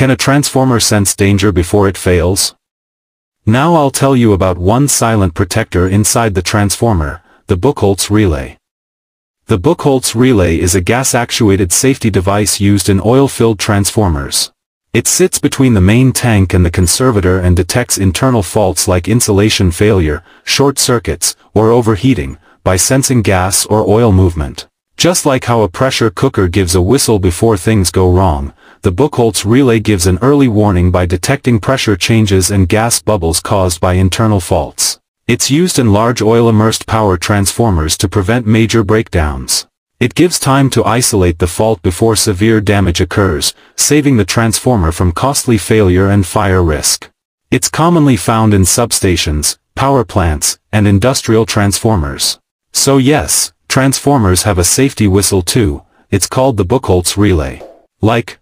Can a transformer sense danger before it fails? Now I'll tell you about one silent protector inside the transformer, the Buchholz relay. The Buchholz relay is a gas-actuated safety device used in oil-filled transformers. It sits between the main tank and the conservator and detects internal faults like insulation failure, short circuits, or overheating, by sensing gas or oil movement. Just like how a pressure cooker gives a whistle before things go wrong, the Buchholz relay gives an early warning by detecting pressure changes and gas bubbles caused by internal faults. It's used in large oil-immersed power transformers to prevent major breakdowns. It gives time to isolate the fault before severe damage occurs, saving the transformer from costly failure and fire risk. It's commonly found in substations, power plants, and industrial transformers. So yes, transformers have a safety whistle too, it's called the Buchholz relay. Like,